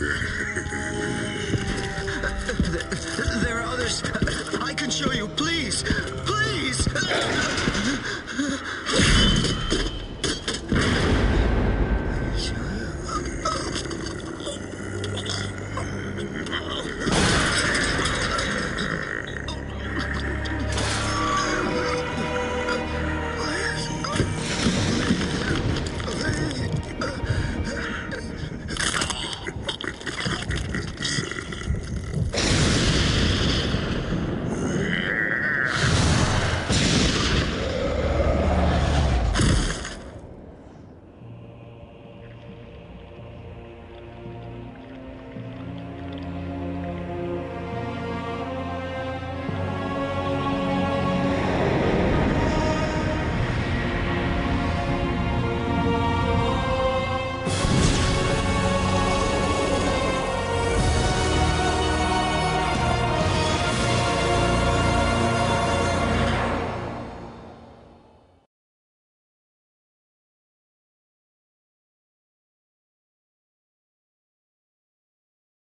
Yeah.